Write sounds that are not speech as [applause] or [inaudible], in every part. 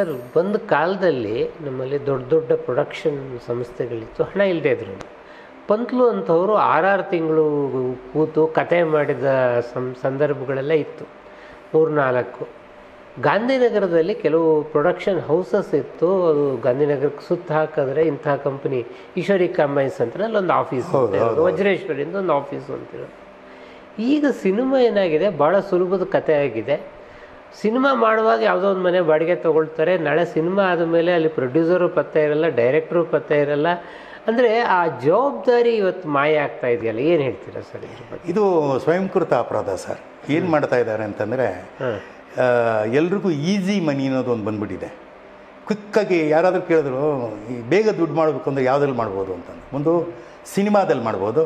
Sir ಬಂದ ಕಾಲದಲ್ಲಿ ನಮ್ಮಲ್ಲಿ ದೊಡ್ಡ ದೊಡ್ಡ ಪ್ರೊಡಕ್ಷನ್ ಸಂಸ್ಥೆಗಳಿತ್ತು ಹಣ ಇಲ್ಲದೆ ಇದ್ರು. ಪಂತ್ಲು ಅಂತವರು ಆರಾರು ತಿಂಗಳು ಕೂತು ಕತೆ ಮಾಡಿದ ಸಂ ಸಂದರ್ಭಗಳೆಲ್ಲ ಇತ್ತು. ಮೂರು ನಾಲ್ಕು ಗಾಂಧಿನಗರದಲ್ಲಿ ಕೆಲವು ಪ್ರೊಡಕ್ಷನ್ ಹೌಸಸ್ ಇತ್ತು ಅದು ಗಾಂಧಿನಗರಕ್ಕೆ ಸುತ್ತ ಹಾಕಿದ್ರೆ ಇಂಥ ಕಂಪನಿ ಈಶ್ವರಿ ಕಂಬೈನ್ಸ್ ಅಂತ ಅಲ್ಲೊಂದು ಆಫೀಸ್ ವಜ್ರೇಶ್ವರಿಂದ ಒಂದು ಆಫೀಸ್ ಅಂತಿರೋದು ಈಗ ಸಿನಿಮಾ ಏನಾಗಿದೆ ಭಾಳ ಸುಲಭದ ಕತೆ ಆಗಿದೆ. ಸಿನಿಮಾ ಮಾಡುವಾಗ ಯಾವುದೋ ಒಂದು ಮನೆ ಬಾಡಿಗೆ ತೊಗೊಳ್ತಾರೆ. ನಾಳೆ ಸಿನಿಮಾ ಆದಮೇಲೆ ಅಲ್ಲಿ ಪ್ರೊಡ್ಯೂಸರು ಪತ್ತೆ ಇರಲ್ಲ ಡೈರೆಕ್ಟ್ರು ಪತ್ತೆ ಇರಲ್ಲ. ಅಂದರೆ ಆ ಜವಾಬ್ದಾರಿ ಇವತ್ತು ಮಾಯ ಆಗ್ತಾ ಇದೆಯಲ್ಲ ಏನು ಹೇಳ್ತೀರಾ ಸರ್ ಇದು ಸ್ವಯಂಕೃತ ಅಪರಾಧ ಸರ್. ಏನು ಮಾಡ್ತಾ ಇದ್ದಾರೆ ಅಂತಂದರೆ ಎಲ್ರಿಗೂ ಈಸಿ ಮನಿ ಅನ್ನೋದು ಒಂದು ಬಂದ್ಬಿಟ್ಟಿದೆ. ಕ್ವಿಕ್ಕಾಗಿ ಯಾರಾದರೂ ಕೇಳಿದ್ರು ಈ ಬೇಗ ದುಡ್ಡು ಮಾಡಬೇಕು ಅಂದರೆ ಯಾವುದ್ರಲ್ಲಿ ಮಾಡ್ಬೋದು ಅಂತಂದು. ಒಂದು ಸಿನಿಮಾದಲ್ಲಿ ಮಾಡ್ಬೋದು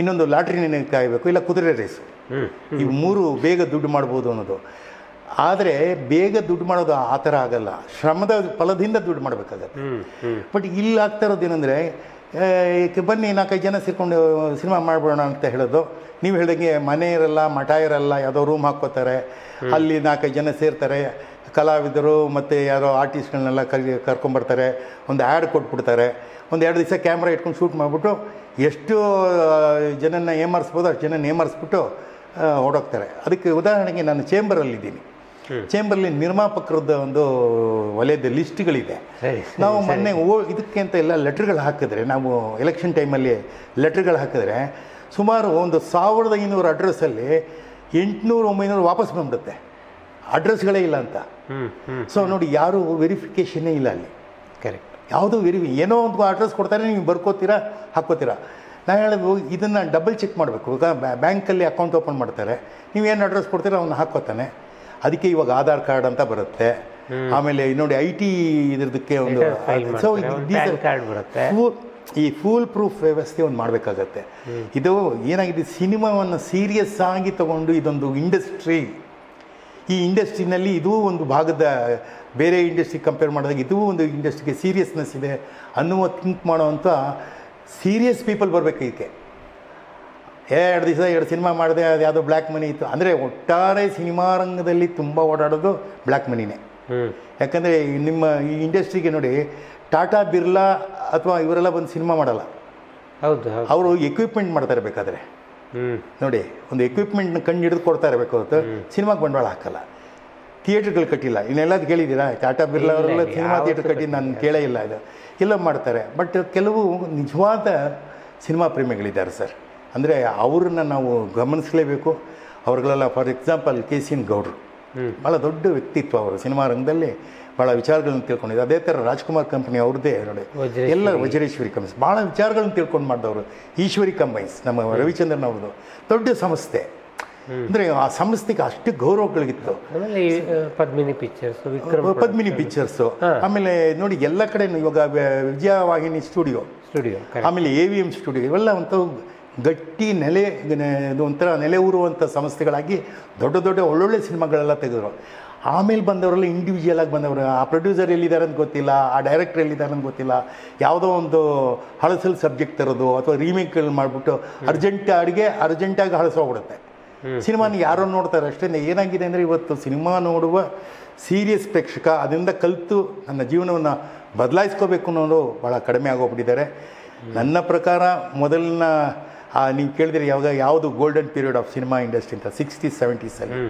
ಇನ್ನೊಂದು ಲಾಟ್ರಿನೇ ಕಾಯಬೇಕು ಇಲ್ಲ ಕುದುರೆ ರೇಸು. ಈ ಇವು ಮೂರು ಬೇಗ ದುಡ್ಡು ಮಾಡ್ಬೋದು ಅನ್ನೋದು. ಆದರೆ ಬೇಗ ದುಡ್ಡು ಮಾಡೋದು ಆ ಥರ ಆಗಲ್ಲ. ಶ್ರಮದ ಫಲದಿಂದ ದುಡ್ಡು ಮಾಡಬೇಕಾಗತ್ತೆ. ಬಟ್ ಇಲ್ಲಿ ಆಗ್ತಾ ಇರೋದು ಏನಂದರೆ ಬನ್ನಿ ನಾಲ್ಕೈದು ಜನ ಸೇರ್ಕೊಂಡು ಸಿನಿಮಾ ಮಾಡ್ಬೋಣ ಅಂತ ಹೇಳೋದು. ನೀವು ಹೇಳಿದಂಗೆ ಮನೆ ಇರಲ್ಲ ಮಠ ಇರಲ್ಲ ಯಾವುದೋ ರೂಮ್ ಹಾಕ್ಕೋತಾರೆ. ಅಲ್ಲಿ ನಾಲ್ಕೈದು ಜನ ಸೇರ್ತಾರೆ. ಕಲಾವಿದರು ಮತ್ತು ಯಾರೋ ಆರ್ಟಿಸ್ಟ್ಗಳನ್ನೆಲ್ಲ ಕರಿ ಕರ್ಕೊಂಬರ್ತಾರೆ ಒಂದು ಆ್ಯಡ್ ಕೊಟ್ಬಿಡ್ತಾರೆ. ಒಂದು ಎರಡು ದಿವಸ ಕ್ಯಾಮ್ರಾ ಇಟ್ಕೊಂಡು ಶೂಟ್ ಮಾಡಿಬಿಟ್ಟು ಎಷ್ಟು ಜನನ ಏಮರ್ಸ್ಬೋದು ಅಷ್ಟು ಜನ ಏಮರ್ಸ್ಬಿಟ್ಟು ಓಡೋಗ್ತಾರೆ. ಅದಕ್ಕೆ ಉದಾಹರಣೆಗೆ ನಾನು ಚೇಂಬರಲ್ಲಿದ್ದೀನಿ ಚೇಂಬರ್ಲಿ ನಿರ್ಮಾಪಕರದ ಒಂದು ವಲಯದ ಲಿಸ್ಟ್ಗಳಿದೆ. ನಾವು ಮೊನ್ನೆ ಓ ಇದಕ್ಕೆ ಅಂತ ಎಲ್ಲ ಲೆಟ್ರ್ಗಳು ಹಾಕಿದ್ರೆ ನಾವು ಎಲೆಕ್ಷನ್ ಟೈಮಲ್ಲಿ ಲೆಟ್ರ್ಗಳು ಹಾಕಿದ್ರೆ ಸುಮಾರು ಒಂದು ಸಾವಿರದ ಐನೂರು ಅಡ್ರೆಸ್ಸಲ್ಲಿ ಎಂಟುನೂರು ಒಂಬೈನೂರು ವಾಪಸ್ ಬಂದ್ಬಿಡುತ್ತೆ. ಅಡ್ರೆಸ್ಗಳೇ ಇಲ್ಲ ಅಂತ. ಸೊ ನೋಡಿ ಯಾರು ವೆರಿಫಿಕೇಷನ್ನೇ ಇಲ್ಲ ಅಲ್ಲಿ. ಕರೆಕ್ಟ್ ಯಾವುದು ವೆರಿಫಿ ಏನೋ ಒಂದು ಅಡ್ರೆಸ್ ಕೊಡ್ತಾರೆ ನೀವು ಬರ್ಕೋತೀರಾ ಹಾಕ್ಕೋತೀರಾ ನಾನು ಹೇಳೋದು ಇದನ್ನು ಡಬಲ್ ಚೆಕ್ ಮಾಡಬೇಕು. ಈಗ ಬ್ಯಾಂಕಲ್ಲಿ ಅಕೌಂಟ್ ಓಪನ್ ಮಾಡ್ತಾರೆ. ನೀವೇನು ಅಡ್ರೆಸ್ ಕೊಡ್ತೀರಾ ಅವನ್ನ ಹಾಕ್ಕೋತಾನೆ ಅದಕ್ಕೆ ಇವಾಗ ಆಧಾರ್ ಕಾರ್ಡ್ ಅಂತ ಬರುತ್ತೆ. ಆಮೇಲೆ ನೋಡಿ ಐ ಟಿ ಇದ್ರದಕ್ಕೆ [laughs] ಒಂದು ಸೊ ಕಾರ್ಡ್ ಬರುತ್ತೆ. ಈ ಫೂಲ್ ಪ್ರೂಫ್ ವ್ಯವಸ್ಥೆ ಒಂದು ಮಾಡಬೇಕಾಗತ್ತೆ. ಇದು ಏನಾಗಿದೆ ಸಿನಿಮಾವನ್ನು ಸೀರಿಯಸ್ ಆಗಿ ತಗೊಂಡು ಇದೊಂದು ಇಂಡಸ್ಟ್ರಿ ಈ ಇಂಡಸ್ಟ್ರಿನಲ್ಲಿ ಇದೂ ಒಂದು ಭಾಗದ ಬೇರೆ ಇಂಡಸ್ಟ್ರಿ ಕಂಪೇರ್ ಮಾಡಿದಾಗ ಇದೂ ಒಂದು ಇಂಡಸ್ಟ್ರಿಗೆ ಸೀರಿಯಸ್ನೆಸ್ ಇದೆ ಅನ್ನುವ ಥಿಂಕ್ ಮಾಡೋವಂಥ ಸೀರಿಯಸ್ ಪೀಪಲ್ ಬರಬೇಕು ಇದಕ್ಕೆ ಎರಡು ದಿವಸ ಎರಡು ಸಿನಿಮಾ ಮಾಡಿದೆ ಅದು ಯಾವುದೋ ಬ್ಲ್ಯಾಕ್ ಮನಿ ಇತ್ತು. ಅಂದರೆ ಒಟ್ಟಾರೆ ಸಿನಿಮಾ ರಂಗದಲ್ಲಿ ತುಂಬ ಓಡಾಡೋದು ಬ್ಲ್ಯಾಕ್ ಮನಿನೇ ಯಾಕಂದರೆ ನಿಮ್ಮ ಈ ಇಂಡಸ್ಟ್ರಿಗೆ ನೋಡಿ ಟಾಟಾ ಬಿರ್ಲಾ ಅಥವಾ ಇವರೆಲ್ಲ ಬಂದು ಸಿನಿಮಾ ಮಾಡಲ್ಲ. ಹೌದು ಅವರು ಎಕ್ವಿಪ್ಮೆಂಟ್ ಮಾಡ್ತಾರೆ ಬೇಕಾದರೆ ಹ್ಞೂ ನೋಡಿ ಒಂದು ಎಕ್ವಿಪ್ಮೆಂಟ್ನ ಕಣ್ಣು ಹಿಡಿದು ಕೊಡ್ತಾ ಇರಬೇಕು ಅವತ್ತು ಸಿನಿಮಾಗೆ ಬಂಡವಾಳ ಹಾಕಲ್ಲ. ಥಿಯೇಟ್ರ್ಗಳು ಕಟ್ಟಿಲ್ಲ. ಇನ್ನೆಲ್ಲದು ಕೇಳಿದ್ದೀರಾ? ಟಾಟಾ ಬಿರ್ಲಾ ಅವರೆಲ್ಲ ಸಿನಿಮಾ ಥಿಯೇಟ್ರ್ ಕಟ್ಟಿ ನಾನು ಕೇಳೇ ಇಲ್ಲ ಇದು. ಎಲ್ಲ ಮಾಡ್ತಾರೆ. ಬಟ್ ಕೆಲವು ನಿಜವಾದ ಸಿನಿಮಾ ಪ್ರೇಮಿಗಳಿದ್ದಾರೆ ಸರ್ ಅಂದರೆ ಅವ್ರನ್ನ ನಾವು ಗಮನಿಸಲೇಬೇಕು. ಅವ್ರಗಳೆಲ್ಲ for example K C N ಗೌಡ್ರು ಭಾಳ ದೊಡ್ಡ ವ್ಯಕ್ತಿತ್ವ ಅವರು ಸಿನಿಮಾ ರಂಗದಲ್ಲಿ ಭಾಳ ವಿಚಾರಗಳನ್ನ ತಿಳ್ಕೊಂಡಿದ್ದು ಅದೇ ಥರ ರಾಜ್ಕುಮಾರ್ ಕಂಪನಿ ಅವ್ರದ್ದೇ ನೋಡಿ. ಎಲ್ಲ ವಜ್ರೇಶ್ವರಿ ಕಂಬೈನ್ಸ್ ಭಾಳ ವಿಚಾರಗಳನ್ನ ತಿಳ್ಕೊಂಡು ಮಾಡಿದವರು ಈಶ್ವರಿ ಕಂಬೈನ್ಸ್ ನಮ್ಮ ರವಿಚಂದ್ರನ್ ಅವ್ರದ್ದು. ದೊಡ್ಡ ಸಂಸ್ಥೆ. ಅಂದರೆ ಆ ಸಂಸ್ಥೆಗೆ ಅಷ್ಟು ಗೌರವಗಳಿಗಿತ್ತು ಪದ್ಮಿನಿ ಪಿಕ್ಚರ್ಸ್ ಪದ್ಮಿನಿ ಪಿಕ್ಚರ್ಸು ಆಮೇಲೆ ನೋಡಿ ಎಲ್ಲ ಕಡೆ ಇವಾಗ ವಿಜಯವಾಹಿನಿ ಸ್ಟುಡಿಯೋ ಸ್ಟುಡಿಯೋ ಆಮೇಲೆ ಎ ವಿ ಎಂ ಸ್ಟುಡಿಯೋ ಇವೆಲ್ಲ ಒಂದು ಗಟ್ಟಿ ನೆಲೆ ಒಂಥರ ನೆಲೆ ಊರುವಂಥ ಸಂಸ್ಥೆಗಳಾಗಿ ದೊಡ್ಡ ದೊಡ್ಡ ಒಳ್ಳೊಳ್ಳೆ ಸಿನಿಮಾಗಳೆಲ್ಲ ತೆಗೆದರು. ಆಮೇಲೆ ಬಂದವರೆಲ್ಲ ಇಂಡಿವಿಜುವಲ್ ಆಗಿ ಬಂದವರು. ಆ ಪ್ರೊಡ್ಯೂಸರ್ ಎಲ್ಲಿದ್ದಾರೆ ಅಂತ ಗೊತ್ತಿಲ್ಲ ಆ ಡೈರೆಕ್ಟರ್ ಎಲ್ಲಿದ್ದಾರೆ ಅಂತ ಗೊತ್ತಿಲ್ಲ. ಯಾವುದೋ ಒಂದು ಹಳಸಲ್ ಸಬ್ಜೆಕ್ಟ್ ತರೋದು ಅಥವಾ ರೀಮೇಕ್ಗಳು ಮಾಡಿಬಿಟ್ಟು ಅರ್ಜೆಂಟ್ ಅಡುಗೆ ಅರ್ಜೆಂಟಾಗಿ ಹಳಸೋಗ್ಬಿಡುತ್ತೆ ಸಿನಿಮಾನ ಯಾರೋ ನೋಡ್ತಾರೆ ಅಷ್ಟೇ. ಏನಾಗಿದೆ ಅಂದರೆ ಇವತ್ತು ಸಿನಿಮಾ ನೋಡುವ ಸೀರಿಯಸ್ ಪ್ರೇಕ್ಷಕ ಅದರಿಂದ ಕಲಿತು ನನ್ನ ಜೀವನವನ್ನು ಬದಲಾಯಿಸ್ಕೋಬೇಕು ಅನ್ನೋದು ಭಾಳ ಕಡಿಮೆ ಆಗೋಗ್ಬಿಟ್ಟಿದ್ದಾರೆ. ನನ್ನ ಪ್ರಕಾರ ಮೊದಲಿನ ನೀವು ಕೇಳಿದ್ರೆ ಯಾವಾಗ ಯಾವುದು golden period of cinema industry ಅಂತ ಸಿಕ್ಸ್ಟಿ ಸೆವೆಂಟೀಸಲ್ಲಿ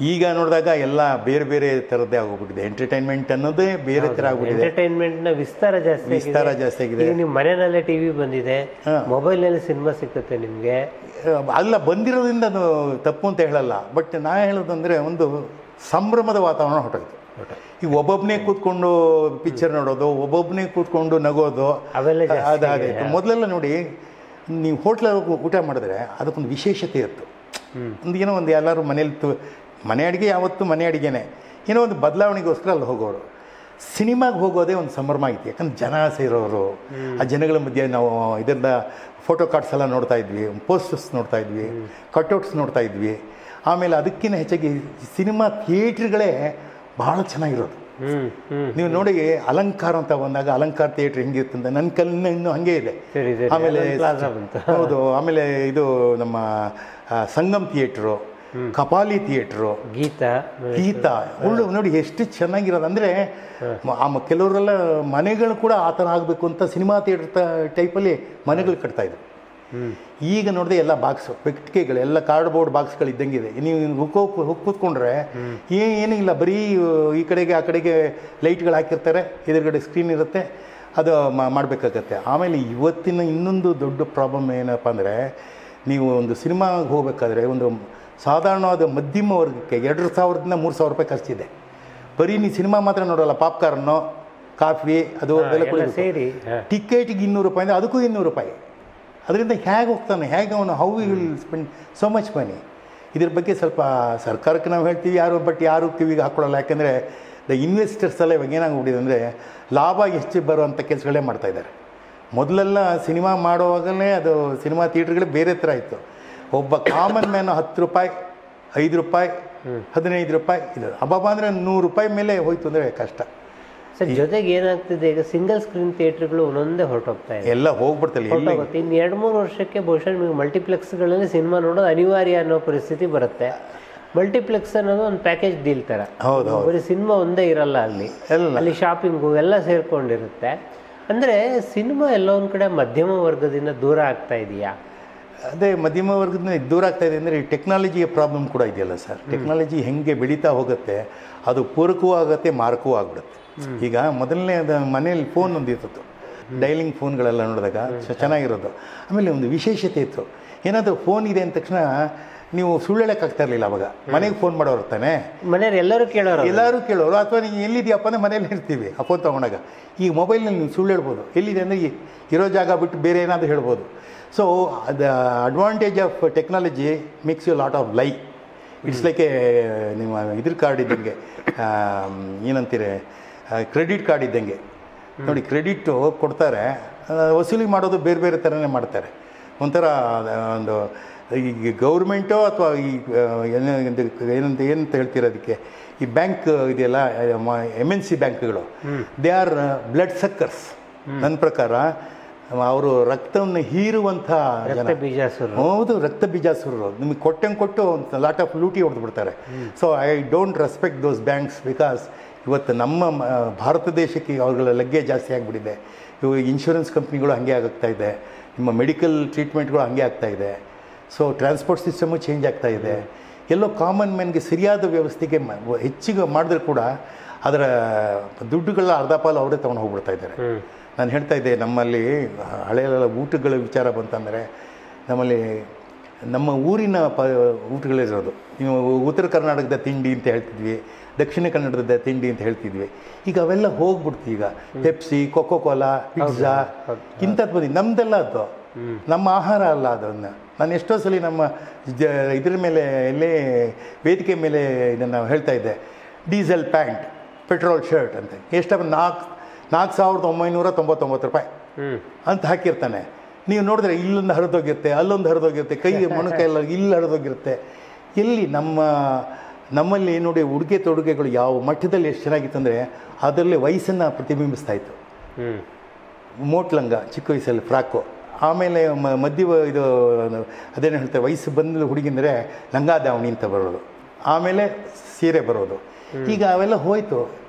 ಈಗ ನೋಡಿದಾಗ ಎಲ್ಲ ಬೇರೆ ಬೇರೆ ಥರದ್ದೇ ಆಗೋಗ್ಬಿಟ್ಟಿದೆ. ಎಂಟರ್ಟೈನ್ಮೆಂಟ್ ಅನ್ನೋದೇ ಬೇರೆ ಥರ ಆಗ್ಬಿಟ್ಟಿದೆ ಎಂಟರ್ಟೈನ್ಮೆಂಟ್ನ ವಿಸ್ತಾರ ಜಾಸ್ತಿ ಆಗಿದೆ. ವಿಸ್ತಾರ ಜಾಸ್ತಿ ಆಗಿದೆ. ನಿಮ್ಮ ಮನೆಯಲ್ಲೇ ಟಿವಿ ಬಂದಿದೆ. ಹಾ. ಮೊಬೈಲ್ನಲ್ಲಿ ಸಿನಿಮಾ ಸಿಕ್ಕುತ್ತೆ ನಿಮಗೆ. ಅಲ್ಲ ಬಂದಿರೋದ್ರಿಂದ ಅದು ತಪ್ಪು ಅಂತ ಹೇಳಲ್ಲ. ಬಟ್ ನಾ ಹೇಳೋದಂದರೆ ಒಂದು ಸಂಭ್ರಮದ ವಾತಾವರಣ ಹೊಟ್ಟೋಗಿದೆ ಈಗ ಒಬ್ಬೊಬ್ಬನೇ ಕೂತ್ಕೊಂಡು ಪಿಕ್ಚರ್ ನೋಡೋದು ಒಬ್ಬೊಬ್ಬನೇ ಕೂತ್ಕೊಂಡು ನಗೋದು ಅವೆಲ್ಲ ಮೊದಲೆಲ್ಲ ನೋಡಿ ನೀವು ಹೋಟ್ಲಲ್ಲಿ ಊಟ ಮಾಡಿದ್ರೆ ಅದಕ್ಕೊಂದು ವಿಶೇಷತೆ ಇತ್ತು. ಒಂದು ಏನೋ ಒಂದು ಎಲ್ಲರೂ ಮನೇಲಿ ಮನೆ ಅಡುಗೆ ಯಾವತ್ತೂ ಮನೆ ಅಡುಗೆನೇ. ಏನೋ ಒಂದು ಬದಲಾವಣೆಗೋಸ್ಕರ ಅಲ್ಲಿ ಹೋಗೋರು. ಸಿನಿಮಾಗೆ ಹೋಗೋದೇ ಒಂದು ಸಂಭ್ರಮ ಐತಿ ಯಾಕಂದ್ರೆ ಜನ ಸೇರೋರು ಆ ಜನಗಳ ಮಧ್ಯೆ ನಾವು ಇದರಿಂದ ಫೋಟೋ ಕಾರ್ಡ್ಸ್ ಎಲ್ಲ ನೋಡ್ತಾ ಇದ್ವಿ, ಪೋಸ್ಟರ್ಸ್ ನೋಡ್ತಾ ಇದ್ವಿ, ಕಟ್ಔಟ್ಸ್ ನೋಡ್ತಾ ಇದ್ವಿ. ಆಮೇಲೆ ಅದಕ್ಕಿಂತ ಹೆಚ್ಚಾಗಿ ಸಿನಿಮಾ ಥಿಯೇಟ್ರ್ಗಳೇ ಭಾಳ ಚೆನ್ನಾಗಿರೋದು. ನೀವು ನೋಡಿ ಅಲಂಕಾರ ಅಂತ ಬಂದಾಗ ಅಲಂಕಾರ ಥಿಯೇಟರ್ ಹೆಂಗಿರುತ್ತೆ ಅಂತ ನನ್ನ ಕಲ್ಲಿನ ಇನ್ನು ಹಾಗೆ ಇದೆ. ಆಮೇಲೆ ಹೌದು ಆಮೇಲೆ ಇದು ನಮ್ಮ ಸಂಗಮ್ ಥಿಯೇಟ್ರು ಕಪಾಲಿ ಥಿಯೇಟ್ರು ಗೀತಾ ಗೀತಾ. ಒಳ್ಳೆ ನೋಡಿ ಎಷ್ಟು ಚೆನ್ನಾಗಿರೋದು. ಅಂದರೆ ಆ ಕೆಲವರೆಲ್ಲ ಮನೆಗಳು ಕೂಡ ಆ ಥರ ಆಗಬೇಕು ಅಂತ ಸಿನಿಮಾ ಥಿಯೇಟರ್ ಟೈಪಲ್ಲಿ ಮನೆಗಳು ಕಟ್ತಾ ಇದ್ರು. ಈಗ ನೋಡಿದೆ ಎಲ್ಲ ಬಾಕ್ಸ್ ಪೆಟ್ಟಿಗೆಗಳು ಎಲ್ಲ ಕಾರ್ಡ್ಬೋರ್ಡ್ ಬಾಕ್ಸ್ಗಳು ಇದ್ದಂಗಿದೆ. ನೀವು ಹುಕ್ಕೋ ಹುಕ್ ಕೂತ್ಕೊಂಡ್ರೆ ಏನೂ ಇಲ್ಲ ಬರೀ ಈ ಕಡೆಗೆ ಆ ಕಡೆಗೆ ಲೈಟ್ಗಳು ಹಾಕಿರ್ತಾರೆ ಎದುರುಗಡೆ ಸ್ಕ್ರೀನ್ ಇರುತ್ತೆ ಅದು ಮಾಡಬೇಕಾಗತ್ತೆ. ಆಮೇಲೆ ಇವತ್ತಿನ ಇನ್ನೊಂದು ದೊಡ್ಡ ಪ್ರಾಬ್ಲಮ್ ಏನಪ್ಪ ಅಂದರೆ ನೀವು ಒಂದು ಸಿನಿಮಾಗೆ ಹೋಗಬೇಕಾದ್ರೆ ಒಂದು ಸಾಧಾರಣವಾದ ಮಧ್ಯಮ ವರ್ಗಕ್ಕೆ ಎರಡು ಸಾವಿರದಿಂದ ಮೂರು ಸಾವಿರ ರೂಪಾಯಿ ಖರ್ಚಿದೆ. ಬರೀ ನೀವು ಸಿನಿಮಾ ಮಾತ್ರ ನೋಡೋಲ್ಲ ಪಾಪ್ಕಾರ್ನು ಕಾಫಿ ಅದು ಅದೆಲ್ಲ ಸೇರಿ. ಟಿಕೆಟಿಗೆ ಇನ್ನೂರು ರೂಪಾಯಿ ಅಂದರೆ ಅದಕ್ಕೂ ಇನ್ನೂರು ರೂಪಾಯಿ. ಅದರಿಂದ ಹೇಗೆ ಹೋಗ್ತಾನೆ ಹೇಗೆ ಅವನು how will spend so much money ಇದ್ರ ಬಗ್ಗೆ ಸ್ವಲ್ಪ ಸರ್ಕಾರಕ್ಕೆ ನಾವು ಹೇಳ್ತೀವಿ ಯಾರು ಬಟ್ ಯಾರು ಕಿವಿಗೆ ಹಾಕ್ಕೊಳ್ಳಲ್ಲ ಯಾಕೆಂದರೆ ದ ಇನ್ವೆಸ್ಟರ್ಸ್ ಎಲ್ಲ ಇವಾಗ ಏನಾಗ್ಬಿಟ್ಟಿದೆ ಅಂದರೆ ಲಾಭ ಹೆಚ್ಚು ಬರುವಂಥ ಕೆಲಸಗಳೇ ಮಾಡ್ತಾ ಇದ್ದಾರೆ. ಮೊದಲೆಲ್ಲ ಸಿನಿಮಾ ಮಾಡುವಾಗಲೇ ಅದು ಸಿನಿಮಾ ಥಿಯೇಟ್ರ್ಗಳೇ ಬೇರೆ ಥರ ಇತ್ತು. ಒಬ್ಬ ಕಾಮನ್ ಮ್ಯಾನ್ ಹತ್ತು ರೂಪಾಯಿ ಐದು ರೂಪಾಯಿ ಹದಿನೈದು ರೂಪಾಯಿ ಇದು. ಅಬ್ಬಬ್ಬ ಅಂದರೆ ನೂರು ರೂಪಾಯಿ ಮೇಲೆ ಹೋಯ್ತು ಅಂದರೆ ಕಷ್ಟ. ಸರ್ ಜೊತೆಗೆ ಏನಾಗ್ತಿದೆ? ಈಗ ಸಿಂಗಲ್ ಸ್ಕ್ರೀನ್ ಥಿಯೇಟರ್ಗಳು ಒಂದೊಂದೇ ಹೊರಟೋಗ್ತಾ ಇದೆ. ಎಲ್ಲ ಹೋಗ್ಬಿಡ್ತಲ್ಲ ಎಲ್ಲಿ ಹೊರಟೋಗುತ್ತೆ. ಇನ್ನು ಎರಡು ಮೂರು ವರ್ಷಕ್ಕೆ ಬಹುಶಃ ನಿಮಗೆ ಮಲ್ಟಿಪ್ಲೆಕ್ಸ್ಗಳಲ್ಲಿ ಸಿನಿಮಾ ನೋಡೋದು ಅನಿವಾರ್ಯ ಅನ್ನೋ ಪರಿಸ್ಥಿತಿ ಬರುತ್ತೆ. ಮಲ್ಟಿಪ್ಲೆಕ್ಸ್ ಅನ್ನೋದು ಒಂದು ಪ್ಯಾಕೇಜ್ ಡೀಲ್ ಥರ ಹೌದು ಬರೀ ಸಿನಿಮಾ ಒಂದೇ ಇರಲ್ಲ ಅಲ್ಲಿ. ಅಲ್ಲಿ ಶಾಪಿಂಗು ಎಲ್ಲ ಸೇರ್ಕೊಂಡಿರುತ್ತೆ. ಅಂದರೆ ಸಿನಿಮಾ ಎಲ್ಲ ಒಂದು ಕಡೆ ಮಧ್ಯಮ ವರ್ಗದಿಂದ ದೂರ ಆಗ್ತಾ ಇದೆಯಾ? ಅದೇ ಮಧ್ಯಮ ವರ್ಗದಿಂದ ದೂರ ಆಗ್ತಾ ಇದೆ ಅಂದರೆ ಈ ಟೆಕ್ನಾಲಜಿಯ ಪ್ರಾಬ್ಲಮ್ ಕೂಡ ಇದೆಯಲ್ಲ ಸರ್. ಟೆಕ್ನಾಲಜಿ ಹೆಂಗೆ ಬೆಳೀತಾ ಹೋಗುತ್ತೆ? ಅದು ಪೂರಕವೂ ಆಗುತ್ತೆ ಮಾರಕವೂ ಆಗ್ಬಿಡುತ್ತೆ. ಈಗ ಮೊದಲನೇ ಅದು ಮನೇಲಿ ಫೋನ್ ಒಂದು ಇರ್ತಿತ್ತು ಡೈಲಿಂಗ್ ಫೋನ್ಗಳೆಲ್ಲ ನೋಡಿದಾಗ ಚೆನ್ನಾಗಿರೋದು. ಆಮೇಲೆ ಒಂದು ವಿಶೇಷತೆ ಇತ್ತು. ಏನಾದರೂ ಫೋನ್ ಇದೆ ಅಂದ ತಕ್ಷಣ ನೀವು ಸುಳ್ಳು ಆಗ್ತಾ ಇರಲಿಲ್ಲ ಅವಾಗ. ಮನೆಗೆ ಫೋನ್ ಮಾಡೋರು ತಾನೆ? ಮನೆಯವ್ರು ಎಲ್ಲರೂ ಕೇಳೋರು. ಎಲ್ಲರೂ ಕೇಳೋರು. ಅಥವಾ ನೀವು ಎಲ್ಲಿದೆಯಪ್ಪ ಅಂದರೆ ಮನೇಲಿ ಇರ್ತೀವಿ ಆ ಫೋನ್ ತೊಗೊಂಡಾಗ. ಈ ಮೊಬೈಲ್ನಲ್ಲಿ ನೀವು ಸುಳ್ಳು ಹೇಳ್ಬೋದು. ಎಲ್ಲಿದೆ ಅಂದರೆ ಇರೋ ಜಾಗ ಬಿಟ್ಟು ಬೇರೆ ಏನಾದರೂ ಹೇಳ್ಬೋದು. So the advantage of technology makes you lot of lie it's like a ನಿಮ್ಮ ಇದ್ರ ಕಾರ್ಡ್ ಇದ್ದಂಗೆ ಏನಂತೀರಿ ಕ್ರೆಡಿಟ್ ಕಾರ್ಡ್ ಇದ್ದಂಗೆ. ನೋಡಿ ಕ್ರೆಡಿಟು ಕೊಡ್ತಾರೆ ವಸೂಲಿ ಮಾಡೋದು ಬೇರೆ ಬೇರೆ ಥರನೇ ಮಾಡ್ತಾರೆ. ಒಂಥರ ಒಂದು ಈ ಗೌರ್ಮೆಂಟೋ ಅಥವಾ ಈ ಏನಂತ ಏನಂತ ಹೇಳ್ತೀರ ಅದಕ್ಕೆ? ಈ ಬ್ಯಾಂಕ್ ಇದೆಯಲ್ಲ ಎಂ ಎನ್ ಸಿ ಬ್ಯಾಂಕ್ಗಳು ದೇ ಆರ್ ಬ್ಲಡ್ ಸಕ್ಕರ್ಸ್ ನನ್ನ ಪ್ರಕಾರ ಅವರು ರಕ್ತವನ್ನು ಹೀರುವಂಥ ರಕ್ತ ಬೀಜಾಸುರರು. ಹೌದು ರಕ್ತ ಬೀಜಾಸುರರು. ನಿಮಗೆ ಕೊಟ್ಟಂಗೆ ಕೊಟ್ಟು ಒಂದು ಲಾಟ್ ಆಫ್ ಲೂಟಿ ಹೊಡೆದ್ಬಿಡ್ತಾರೆ. So I don't respect those banks because ಇವತ್ತು ನಮ್ಮ ಭಾರತ ದೇಶಕ್ಕೆ ಅವ್ರಗಳ ಲಗ್ಗೆ ಜಾಸ್ತಿ ಆಗಿಬಿಟ್ಟಿದೆ. ಇವು ಇನ್ಶೂರೆನ್ಸ್ ಕಂಪ್ನಿಗಳು ಹಾಗೆ ಆಗ್ತಾ ಇದೆ. ನಿಮ್ಮ ಮೆಡಿಕಲ್ ಟ್ರೀಟ್ಮೆಂಟ್ಗಳು ಹಾಗೆ ಆಗ್ತಾ ಇದೆ. ಸೊ ಟ್ರಾನ್ಸ್ಪೋರ್ಟ್ ಸಿಸ್ಟಮು ಚೇಂಜ್ ಆಗ್ತಾ ಇದೆ. ಎಲ್ಲೋ ಕಾಮನ್ ಮ್ಯಾನ್ಗೆ ಸರಿಯಾದ ವ್ಯವಸ್ಥೆಗೆ ಹೆಚ್ಚಿಗೆ ಮಾಡಿದ್ರೆ ಕೂಡ ಅದರ ದುಡ್ಡುಗಳ ಅರ್ಧ ಪಾಲು ಅವರೇ ತೊಗೊಂಡು ಹೋಗ್ಬಿಡ್ತಾ ಇದ್ದಾರೆ. ನಾನು ಹೇಳ್ತಾ ಇದ್ದೆ ನಮ್ಮಲ್ಲಿ ಹಳೆಯ ಊಟಗಳ ವಿಚಾರ ಬಂತಂದರೆ ನಮ್ಮಲ್ಲಿ ನಮ್ಮ ಊರಿನ ಪ ಊಟಗಳಿರೋದು. ನೀವು ಉತ್ತರ ಕರ್ನಾಟಕದ ತಿಂಡಿ ಅಂತ ಹೇಳ್ತಿದ್ವಿ ದಕ್ಷಿಣ ಕನ್ನಡದ ತಿಂಡಿ ಅಂತ ಹೇಳ್ತಿದ್ವಿ. ಈಗ ಅವೆಲ್ಲ ಹೋಗ್ಬಿಡ್ತು ಈಗ. ಪೆಪ್ಸಿ ಕೊಕೋ ಕೋಲಾ ಪಿಜ್ಜಾ ಇಂಥದ್ದು ಬಂದು ನಮ್ದೆಲ್ಲ ಅದು. ನಮ್ಮ ಆಹಾರ ಅಲ್ಲ ಅದನ್ನು. ನಾನು ಎಷ್ಟೋ ಸಲ ನಮ್ಮ ಜ ಇದ್ರ ಮೇಲೆ ಎಲ್ಲೇ ವೇದಿಕೆ ಮೇಲೆ ಇದನ್ನು ಹೇಳ್ತಾ ಇದ್ದೆ. ಡೀಸೆಲ್ ಪ್ಯಾಂಟ್ ಪೆಟ್ರೋಲ್ ಶರ್ಟ್ ಅಂತ. ಎಷ್ಟು ನಾಲ್ಕು ನಾಲ್ಕು ಸಾವಿರದ ಒಂಬೈನೂರ ತೊಂಬತ್ತೊಂಬತ್ತು ರೂಪಾಯಿ. ಅಂತ ಹಾಕಿರ್ತಾನೆ. ನೀವು ನೋಡಿದ್ರೆ ಇಲ್ಲೊಂದು ಹರಿದೋಗಿರುತ್ತೆ ಅಲ್ಲೊಂದು ಹರಿದೋಗಿರುತ್ತೆ ಕೈ [laughs] ಮೊಣಕೈ ಎಲ್ಲ ಇಲ್ಲಿ ಹರಿದೋಗಿರುತ್ತೆ. ಎಲ್ಲಿ ನಮ್ಮ ನಮ್ಮಲ್ಲಿ ನೋಡಿ ಉಡುಗೆ ತೊಡುಗೆಗಳು ಯಾವ ಮಟ್ಟದಲ್ಲಿ ಎಷ್ಟು ಚೆನ್ನಾಗಿತ್ತು ಅಂದರೆ ಅದರಲ್ಲಿ ವಯಸ್ಸನ್ನು ಪ್ರತಿಬಿಂಬಿಸ್ತಾ ಇತ್ತು. ಮೋಟ್ಲಂಗ ಚಿಕ್ಕ ವಯಸ್ಸಲ್ಲಿ ಫ್ರಾಕು. ಆಮೇಲೆ ಮ- ಮಧ್ಯ ಇದು ಅದೇನು ಹೇಳ್ತಾರೆ ವಯಸ್ಸು ಬಂದ ಹುಡುಗಿಂದರೆ ಲಂಗಾದಾವಣಿ ಅಂತ ಬರೋದು. ಆಮೇಲೆ ಸೀರೆ ಬರೋದು. ಈಗ ಅವೆಲ್ಲ ಹೋಯ್ತು.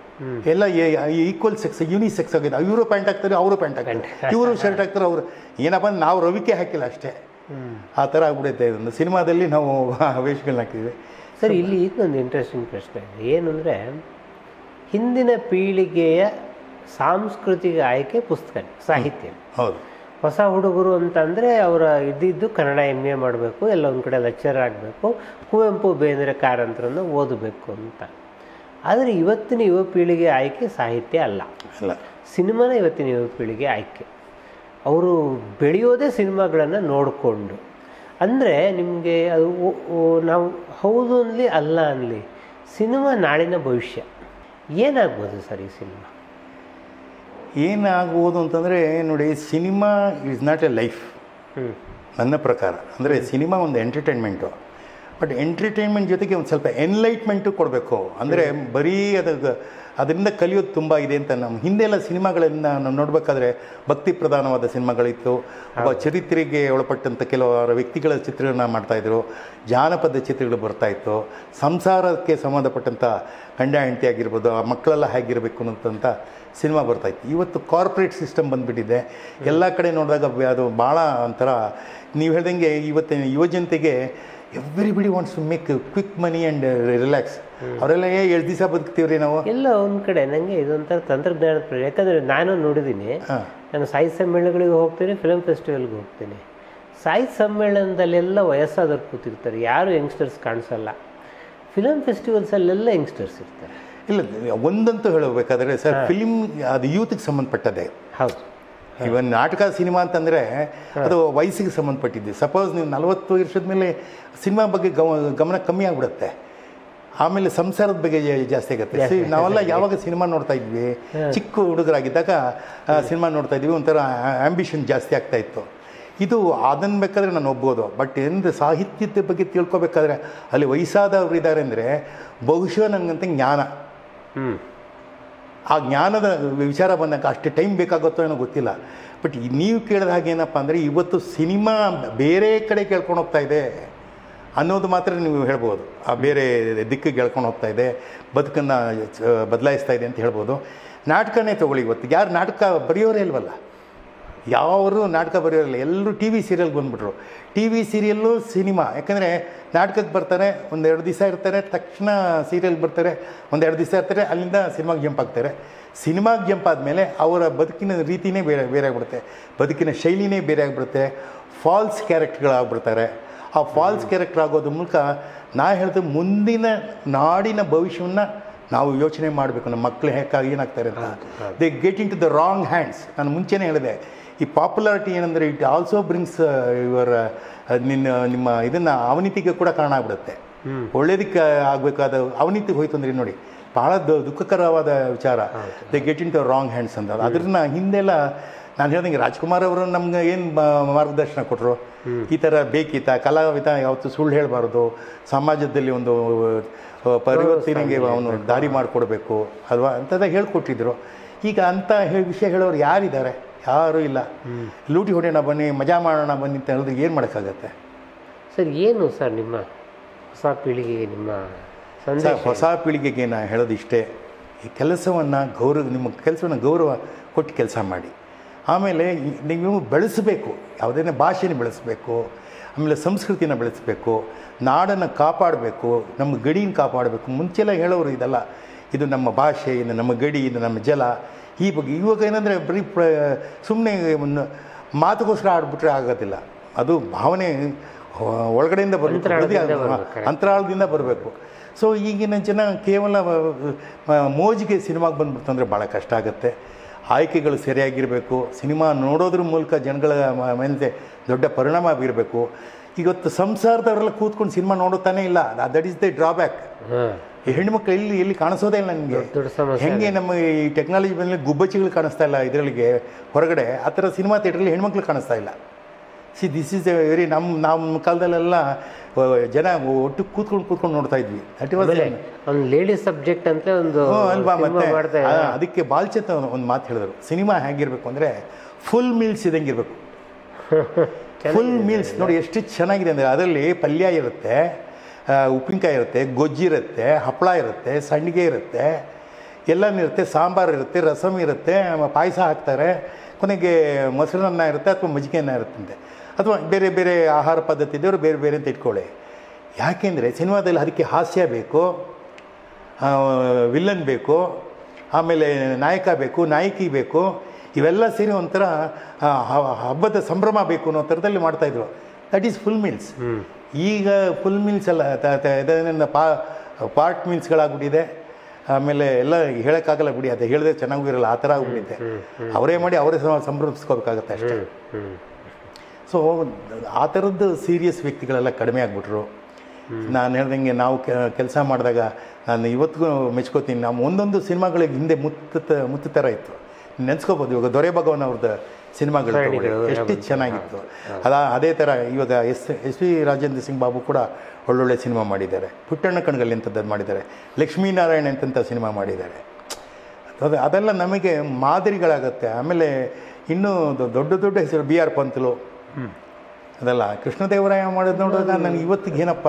ಎಲ್ಲ ಈಕ್ವಲ್ ಸೆಕ್ಸ್ ಯೂನಿಸೆಕ್ಸ್ ಆಗಿದೆ. ಇವರು ಪ್ಯಾಂಟ್ ಹಾಕ್ತಾರೆ ಅವರು ಪ್ಯಾಂಟ್ ಹಾಕ್ತಾರೆ. [laughs] ಇವರು ಶರ್ಟ್ ಹಾಕ್ತಾರೆ ಅವರು. ಏನಪ್ಪ ಅಂದ್ರೆ ನಾವು ರವಿಕೆ ಹಾಕಿಲ್ಲ ಅಷ್ಟೇ. ಆ ಥರ ಆಗ್ಬಿಡುತ್ತೆ ಒಂದು ಸಿನಿಮಾದಲ್ಲಿ ನಾವು [laughs] ವೇಷಗಳನ್ನ ಹಾಕಿದ್ವಿ. ಸರ್ ಇಲ್ಲಿ ಇದೊಂದು ಇಂಟ್ರೆಸ್ಟಿಂಗ್ ಪ್ರಶ್ನೆ ಏನು ಅಂದರೆ ಹಿಂದಿನ ಪೀಳಿಗೆಯ ಸಾಂಸ್ಕೃತಿಕ ಆಯ್ಕೆ ಪುಸ್ತಕ ಸಾಹಿತ್ಯ. ಹೌದು. ಹೊಸ ಹುಡುಗರು ಅಂತಂದರೆ ಅವರ ಇದ್ದಿದ್ದು ಕನ್ನಡ ಎಂ ಎ ಮಾಡಬೇಕು ಎಲ್ಲ ಒಂದು ಕಡೆ ಲೆಕ್ಚರ್ ಆಗಬೇಕು ಕುವೆಂಪು ಬೇಂದ್ರೆ ಕಾರಂತರನ್ನು ಓದಬೇಕು ಅಂತ. ಆದರೆ ಇವತ್ತಿನ ಯುವ ಪೀಳಿಗೆ ಆಯ್ಕೆ ಸಾಹಿತ್ಯ ಅಲ್ಲ. ಅಲ್ಲ. ಸಿನಿಮಾನ ಇವತ್ತಿನ ಯುವ ಪೀಳಿಗೆ ಆಯ್ಕೆ. ಅವರು ಬೆಳೆಯೋದೇ ಸಿನಿಮಾಗಳನ್ನು ನೋಡಿಕೊಂಡು. ಅಂದರೆ ನಿಮಗೆ ಅದು ನಾವು ಹೌದು ಅನ್ನಲಿ ಅಲ್ಲ ಅನ್ನಲಿ ಸಿನಿಮಾ ನಾಳಿನ ಭವಿಷ್ಯ. ಏನಾಗ್ಬೋದು ಸರ್ ಈ ಸಿನಿಮಾ? ಏನಾಗ್ಬೋದು ಅಂತಂದರೆ ನೋಡಿ cinema is not a life ನನ್ನ ಪ್ರಕಾರ. ಅಂದರೆ ಸಿನಿಮಾ ಒಂದು ಎಂಟರ್ಟೈನ್ಮೆಂಟು ಬಟ್ ಎಂಟರ್ಟೈನ್ಮೆಂಟ್ ಜೊತೆಗೆ ಒಂದು ಸ್ವಲ್ಪ ಎನ್ಲೈಟ್ಮೆಂಟು ಕೊಡಬೇಕು. ಅಂದರೆ ಬರೀ ಅದು ಅದರಿಂದ ಕಲಿಯೋದು ತುಂಬ ಇದೆ ಅಂತ ನಮ್ಮ ಹಿಂದೆಲ್ಲ ಸಿನಿಮಾಗಳನ್ನು ನಾವು ನೋಡಬೇಕಾದ್ರೆ ಭಕ್ತಿ ಪ್ರಧಾನವಾದ ಸಿನಿಮಾಗಳಿತ್ತು. ಒಬ್ಬ ಚರಿತ್ರೆಗೆ ಒಳಪಟ್ಟಂಥ ಕೆಲವು ವ್ಯಕ್ತಿಗಳ ಚಿತ್ರಗಳನ್ನ ಮಾಡ್ತಾಯಿದ್ರು ಜಾನಪದ ಚಿತ್ರಗಳು ಬರ್ತಾಯಿತ್ತು ಸಂಸಾರಕ್ಕೆ ಸಂಬಂಧಪಟ್ಟಂಥ ಗಂಡ ಹೆಂಡತಿ ಆಗಿರ್ಬೋದು ಆ ಮಕ್ಕಳೆಲ್ಲ ಹೇಗಿರಬೇಕು ಅನ್ನೋಂಥ ಸಿನಿಮಾ ಬರ್ತಾಯಿತ್ತು ಇವತ್ತು ಕಾರ್ಪೊರೇಟ್ ಸಿಸ್ಟಮ್ ಬಂದುಬಿಟ್ಟಿದೆ. ಎಲ್ಲ ಕಡೆ ನೋಡಿದಾಗ ಅದು ಭಾಳ ಒಂಥರ ನೀವು ಹೇಳ್ದಂಗೆ ಇವತ್ತಿನ ಯುವಜನತೆಗೆ everybody wants to make quick money and relax ಅವರೆಲ್ಲ ಏ ಎರಡು ದಿವಸ ಬದುಕ್ತೀವ್ರಿ ನಾವು? ಎಲ್ಲ ಒಂದು ಕಡೆ ನನಗೆ ಇದೊಂಥರ ತಂತ್ರಜ್ಞಾನ ಪ್ರಯೋಗ ಯಾಕಂದರೆ ನಾನು ನೋಡಿದ್ದೀನಿ ನಾನು ಸಾಹಿತ್ಯ ಸಮ್ಮೇಳನಗಳಿಗೆ ಹೋಗ್ತೀನಿ ಫಿಲಮ್ ಫೆಸ್ಟಿವಲ್ಗೆ ಹೋಗ್ತೀನಿ. ಸಾಹಿತ್ಯ ಸಮ್ಮೇಳನದಲ್ಲೆಲ್ಲ ವಯಸ್ಸಾದವ್ರು ಕೂತಿರ್ತಾರೆ ಯಾರು ಯಂಗ್ಸ್ಟರ್ಸ್ ಕಾಣಿಸಲ್ಲ. ಫಿಲಮ್ ಫೆಸ್ಟಿವಲ್ಸಲ್ಲೆಲ್ಲ ಯಂಗ್ಸ್ಟರ್ಸ್ ಇರ್ತಾರೆ. ಇಲ್ಲ ಒಂದಂತೂ ಹೇಳಬೇಕಾದ್ರೆ ಸರ್ ಫಿಲಿಮ್ ಅದು ಯೂತ್ಗೆ ಸಂಬಂಧಪಟ್ಟದೆ ಹೌದು. ಇವನ್ ನಾಟಕ ಸಿನಿಮಾ ಅಂತಂದರೆ ಅದು ವಯಸ್ಸಿಗೆ ಸಂಬಂಧಪಟ್ಟಿದ್ದು. ಸಪೋಸ್ ನೀವು ನಲವತ್ತು ವರ್ಷದ ಮೇಲೆ ಸಿನಿಮಾ ಬಗ್ಗೆ ಗಮ ಗಮನ ಕಮ್ಮಿ ಆಗಿಬಿಡುತ್ತೆ. ಆಮೇಲೆ ಸಂಸಾರದ ಬಗ್ಗೆ ಜಾಸ್ತಿ ಆಗುತ್ತೆ. ನಾವೆಲ್ಲ ಯಾವಾಗ ಸಿನಿಮಾ ನೋಡ್ತಾ ಇದ್ವಿ ಚಿಕ್ಕ ಹುಡುಗರಾಗಿದ್ದಾಗ ಸಿನಿಮಾ ನೋಡ್ತಾ ಇದ್ವಿ ಒಂಥರ ಆಂಬಿಷನ್ ಜಾಸ್ತಿ ಆಗ್ತಾ ಇತ್ತು. ಇದು ಅದನ್ನು ಬೇಕಾದರೆ ನಾನು ಒಬ್ಬೋದು ಬಟ್ ಎಂದು ಸಾಹಿತ್ಯದ ಬಗ್ಗೆ ತಿಳ್ಕೊಬೇಕಾದ್ರೆ ಅಲ್ಲಿ ವಯಸ್ಸಾದವ್ರು ಇದ್ದಾರೆ ಅಂದರೆ ಬಹುಶಃ ನನಗಂತ ಜ್ಞಾನ. ಹ್ಞೂ ಆ ಜ್ಞಾನದ ವಿಚಾರ ಬಂದಾಗ ಅಷ್ಟು ಟೈಮ್ ಬೇಕಾಗುತ್ತೋ ಏನೋ ಗೊತ್ತಿಲ್ಲ. ಬಟ್ ನೀವು ಕೇಳಿದ ಹಾಗೆ ಏನಪ್ಪ ಅಂದರೆ ಇವತ್ತು ಸಿನಿಮಾ ಬೇರೆ ಕಡೆ ಕೇಳ್ಕೊಂಡು ಹೋಗ್ತಾ ಇದೆ ಅನ್ನೋದು ಮಾತ್ರ ನೀವು ಹೇಳ್ಬೋದು. ಆ ಬೇರೆ ದಿಕ್ಕಿಗೆ ಕೇಳ್ಕೊಂಡು ಹೋಗ್ತಾ ಇದೆ, ಬದುಕನ್ನು ಬದಲಾಯಿಸ್ತಾ ಇದೆ ಅಂತ ಹೇಳ್ಬೋದು. ನಾಟಕನೇ ತೊಗೊಳ್ಳಿ ಇವತ್ತು. ಯಾರು ನಾಟಕ ಬರೆಯೋರೇ ಇಲ್ವಲ್ಲ? ಯಾವರು ನಾಟಕ ಬರೆಯೋರಿಲ್ಲ ಎಲ್ಲರೂ ಟಿ ವಿ ಸೀರಿಯಲ್ಗೆ ಬಂದ್ಬಿಟ್ರು. T V serial cinema. ಯಾಕಂದರೆ ನಾಟಕಕ್ಕೆ ಬರ್ತಾರೆ ಒಂದೆರಡು ದಿವಸ ಇರ್ತಾರೆ ತಕ್ಷಣ ಸೀರಿಯಲ್ ಬರ್ತಾರೆ ಒಂದೆರಡು ದಿವಸ ಇರ್ತಾರೆ ಅಲ್ಲಿಂದ ಸಿನಿಮಾಗೆ ಜಂಪ್ ಆಗ್ತಾರೆ ಸಿನಿಮಾಗೆ ಜಂಪ್ ಆದಮೇಲೆ ಅವರ ಬದುಕಿನ ರೀತಿನೇ ಬೇರೆ ಬೇರೆ ಆಗಿಬಿಡುತ್ತೆ ಬದುಕಿನ ಶೈಲಿನೇ ಬೇರೆ ಆಗಿಬಿಡುತ್ತೆ ಫಾಲ್ಸ್ ಕ್ಯಾರೆಕ್ಟ್ಗಳಾಗ್ಬಿಡ್ತಾರೆ. ಆ ಫಾಲ್ಸ್ ಕ್ಯಾರೆಕ್ಟರ್ ಆಗೋದ್ರ ಮೂಲಕ ನಾ ಹೇಳಿದ ಮುಂದಿನ ನಾಡಿನ ಭವಿಷ್ಯವನ್ನು ನಾವು ಯೋಚನೆ ಮಾಡಬೇಕು. ನಮ್ಮ ಮಕ್ಕಳು ಹೇಗಾಗಿ ಏನಾಗ್ತಾರೆ ಅಂತ. They get into the wrong hands ನಾನು ಮುಂಚೆನೇ ಹೇಳಿದೆ. ಈ ಪಾಪ್ಯುಲಾರಿಟಿ ಏನಂದರೆ ಇಟ್ ಆಲ್ಸೋ ಬ್ರಿಂಗ್ಸ್ ಯುವರ್ ನಿನ್ನ ನಿಮ್ಮ ಇದನ್ನು ಅವನೀತಿಗೆ ಕೂಡ ಕಾರಣ ಆಗ್ಬಿಡುತ್ತೆ. ಒಳ್ಳೇದಕ್ಕೆ ಆಗಬೇಕಾದ ಅವನೀತಿಗೆ ಹೋಯ್ತು ಅಂದರೆ ನೋಡಿ ಬಹಳ ದುಃಖಕರವಾದ ವಿಚಾರ. They get into wrong hands ಅಂತ. ಅದ್ರನ್ನ ಹಿಂದೆಲ್ಲ ನಾನು ಹೇಳ್ದಂಗೆ ರಾಜ್ಕುಮಾರ್ ಅವರು ನಮ್ಗೆ ಏನು ಮಾರ್ಗದರ್ಶನ ಕೊಟ್ಟರು ಈ ಥರ ಬೇಕಿತ್ತ? ಕಲಾವಿದ ಯಾವತ್ತು ಸುಳ್ಳು ಹೇಳಬಾರ್ದು. ಸಮಾಜದಲ್ಲಿ ಒಂದು ಪರಿವರ್ತನೆಗೆ ಅವನು ದಾರಿ ಮಾಡಿಕೊಡ್ಬೇಕು ಅಲ್ವಾ? ಅಂತದ ಹೇಳ್ಕೊಟ್ಟಿದ್ರು. ಈಗ ಅಂತ ವಿಷಯ ಹೇಳೋರು ಯಾರಿದ್ದಾರೆ? ಯಾರೂ ಇಲ್ಲ. ಲೂಟಿ ಹೊಡೆಯೋಣ ಬನ್ನಿ ಮಜಾ ಮಾಡೋಣ ಬನ್ನಿ ಅಂತ ಹೇಳಿದ್ರೆ ಏನು ಮಾಡೋಕ್ಕಾಗತ್ತೆ? ಸರ್ ಏನು ಸರ್ ನಿಮ್ಮ ಹೊಸ ಪೀಳಿಗೆಗೆ ನಿಮ್ಮ ಸರ್ ಹೊಸ ಪೀಳಿಗೆಗೆ ನಾನು ಹೇಳೋದು ಇಷ್ಟೇ ಈ ಕೆಲಸವನ್ನು ಗೌರವ ನಿಮ್ಮ ಕೆಲಸವನ್ನು ಗೌರವ ಕೊಟ್ಟು ಕೆಲಸ ಮಾಡಿ. ಆಮೇಲೆ ನೀವು ಬೆಳೆಸಬೇಕು ಯಾವುದೇ ಭಾಷೆನ ಬೆಳೆಸಬೇಕು ಆಮೇಲೆ ಸಂಸ್ಕೃತಿನ ಬೆಳೆಸಬೇಕು ನಾಡನ್ನು ಕಾಪಾಡಬೇಕು ನಮ್ಮ ಗಡಿನ ಕಾಪಾಡಬೇಕು. ಮುಂಚೆಲ್ಲ ಹೇಳೋರು ಇದೆಲ್ಲ ಇದು ನಮ್ಮ ಭಾಷೆ ಇದು ನಮ್ಮ ಗಡಿ ಇದು ನಮ್ಮ ಜಲ ಈ ಬಗ್ಗೆ ಇವಾಗ ಏನಂದರೆ ಬರೀ ಪ್ರ ಸುಮ್ಮನೆ ಮಾತುಗೋಸ್ಕರ ಆಡ್ಬಿಟ್ರೆ ಆಗೋದಿಲ್ಲ. ಅದು ಭಾವನೆ ಒಳಗಡೆಯಿಂದ ಬರಬೇಕು. ಅಂತರಾಳದಿಂದ ಬರ್ಬೇಕು, ಸೊ ಈಗಿನ ಜನ ಕೇವಲ ಮೋಜಿಗೆ ಸಿನಿಮಾಗೆ ಬಂದ್ಬಿಡ್ತಂದ್ರೆ ಭಾಳ ಕಷ್ಟ ಆಗುತ್ತೆ. ಆಯ್ಕೆಗಳು ಸರಿಯಾಗಿರಬೇಕು. ಸಿನಿಮಾ ನೋಡೋದ್ರ ಮೂಲಕ ಜನಗಳ ಮೇಲೆ ದೊಡ್ಡ ಪರಿಣಾಮ ಬೀರಬೇಕು. ಇವತ್ತು ಸಂಸಾರದವರೆಲ್ಲ ಕೂತ್ಕೊಂಡು ಸಿನಿಮಾ ನೋಡುತ್ತಾನೆ ಇಲ್ಲ. ದಟ್ ಈಸ್ ದ ಡ್ರಾಬ್ಯಾಕ್ ಹೆಣ್ಮಕ್ಳು ಇಲ್ಲಿ ಇಲ್ಲಿ ಕಾಣಿಸೋದೇ ಇಲ್ಲ ನನಗೆ. ಹೆಂಗೆ ನಮ್ಮ ಈ ಟೆಕ್ನಾಲಜಿ ಮೇಲೆ ಗುಬ್ಬಚ್ಚಿಗಳು ಕಾಣಿಸ್ತಾ ಇಲ್ಲ ಇದರಲ್ಲಿಗೆ ಹೊರಗಡೆ. ಆ ಥರ ಸಿನಿಮಾ ಥಿಯೇಟ್ರಲ್ಲಿ ಹೆಣ್ಮಕ್ಳು ಕಾಣಿಸ್ತಾ ಇಲ್ಲ. See this is a very ನಮ್ಮ ನಮ್ಮ ಕಾಲದಲ್ಲೆಲ್ಲ ಜನ ಒಟ್ಟು ಕೂತ್ಕೊಂಡು ಕೂತ್ಕೊಂಡು ನೋಡ್ತಾ ಇದ್ವಿ. ದಟ್ ವಾಸ್ ಒಂದು ಲೇಡಿ ಸಬ್ಜೆಕ್ಟ್ ಅಂತ ಒಂದು ಅಲ್ವಾ ಮತ್ತೆ? ಅದಕ್ಕೆ ಬಾಲ್ಚತ್ ಒಂದು ಮಾತು ಹೇಳಿದ್ರು. ಸಿನಿಮಾ ಹೇಗಿರಬೇಕು ಅಂದರೆ ಫುಲ್ ಮೀಲ್ಸ್ ಇದ್ದಂಗಿರ್ಬೇಕು ಫುಲ್ ಮೀಲ್ಸ್ ನೋಡಿ ಎಷ್ಟು ಚೆನ್ನಾಗಿದೆ ಅಂದರೆ ಅದರಲ್ಲಿ ಪಲ್ಯ ಇರುತ್ತೆ ಉಪ್ಪಿನಕಾಯಿ ಇರುತ್ತೆ ಗೊಜ್ಜಿರುತ್ತೆ ಹಪ್ಪಳ ಇರುತ್ತೆ ಸಂಡಿಗೆ ಇರುತ್ತೆ ಎಲ್ಲನೂ ಇರುತ್ತೆ ಸಾಂಬಾರು ಇರುತ್ತೆ ರಸಮ್ ಇರುತ್ತೆ ಪಾಯಸ ಹಾಕ್ತಾರೆ ಕೊನೆಗೆ ಮೊಸರನ್ನ ಇರುತ್ತೆ ಅಥವಾ ಮಜ್ಜಿಗೆನ ಅನ್ನ ಇರುತ್ತಂತೆ ಅಥವಾ ಬೇರೆ ಬೇರೆ ಆಹಾರ ಪದ್ಧತಿ ಇದ್ದವರು ಬೇರೆ ಬೇರೆ ಅಂತ ಇಟ್ಕೊಳ್ಳಿ. ಯಾಕೆಂದರೆ ಸಿನಿಮಾದಲ್ಲಿ ಅದಕ್ಕೆ ಹಾಸ್ಯ ಬೇಕು ವಿಲ್ಲನ್ ಬೇಕು ಆಮೇಲೆ ನಾಯಕ ಬೇಕು ನಾಯಕಿ ಬೇಕು ಇವೆಲ್ಲ ಸೇರಿ ಒಂಥರ ಹಬ್ಬದ ಸಂಭ್ರಮ ಬೇಕು ಅನ್ನೋ ಥರದಲ್ಲಿ ಮಾಡ್ತಾಯಿದ್ರು ದಟ್ ಈಸ್ ಫುಲ್ ಮೀಲ್ಸ್ ಈಗ ಫುಲ್ ಮೀಲ್ಸ್ ಎಲ್ಲ ಇದನ್ನ ಪಾ ಪಾರ್ಟ್ ಮೀಲ್ಸ್ಗಳಾಗ್ಬಿಟ್ಟಿದೆ ಆಮೇಲೆ ಎಲ್ಲ ಹೇಳೋಕ್ಕಾಗಲ್ಲ ಬಿಡಿ ಅದು ಹೇಳಿದ್ರೆ ಚೆನ್ನಾಗೂ ಇರಲ್ಲ ಆ ಥರ ಆಗ್ಬಿಟ್ಟಿದೆ. ಅವರೇ ಮಾಡಿ ಅವರೇ ಸಹ ಸಂಭ್ರಮಿಸ್ಕೋಬೇಕಾಗತ್ತೆ ಅಷ್ಟೇ. ಸೊ ಆ ಥರದ್ದು ಸೀರಿಯಸ್ ವ್ಯಕ್ತಿಗಳೆಲ್ಲ ಕಡಿಮೆ ಆಗಿಬಿಟ್ರು. ನಾನು ಹೇಳ್ದಂಗೆ ನಾವು ಕೆಲಸ ಮಾಡಿದಾಗ ನಾನು ಇವತ್ತಿಗೂ ಮೆಚ್ಕೋತೀನಿ. ನಮ್ಮ ಒಂದೊಂದು ಸಿನಿಮಾಗಳಿಗೆ ಹಿಂದೆ ಮುತ್ತ ಮುತ್ತು ಥರ ಇತ್ತು. ನೆನೆಸ್ಕೋಬೋದು. ಇವಾಗ ದೊರೆ ಭಗವನ್ ಅವ್ರದ್ದು ಸಿನಿಮಾಗಳು. ಎಷ್ಟು ಚೆನ್ನಾಗಿತ್ತು. ಅದ ಅದೇ ಥರ ಇವಾಗ S S V Rajendra Singh Babu ಕೂಡ ಒಳ್ಳೊಳ್ಳೆ ಸಿನಿಮಾ ಮಾಡಿದ್ದಾರೆ. ಪುಟ್ಟಣ್ಣ ಕಣ್ಗಲ್ಲಿ ಅಂಥದ್ದು ಮಾಡಿದ್ದಾರೆ. ಲಕ್ಷ್ಮೀನಾರಾಯಣ ಅಂತಂಥ ಸಿನಿಮಾ ಮಾಡಿದ್ದಾರೆ. ಅದು ಅದೆಲ್ಲ ನಮಗೆ ಮಾದರಿಗಳಾಗುತ್ತೆ. ಆಮೇಲೆ ಇನ್ನೂ ದೊಡ್ಡ ದೊಡ್ಡ ಹೆಸರು ಬಿ ಆರ್ ಪಂತಲು. ಅದಲ್ಲ ಕೃಷ್ಣದೇವರಾಯ ಮಾಡೋದು ನೋಡಿದಾಗ ನನಗೆ ಇವತ್ತಿಗೆ ಏನಪ್ಪ